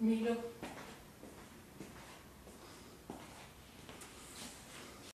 Milo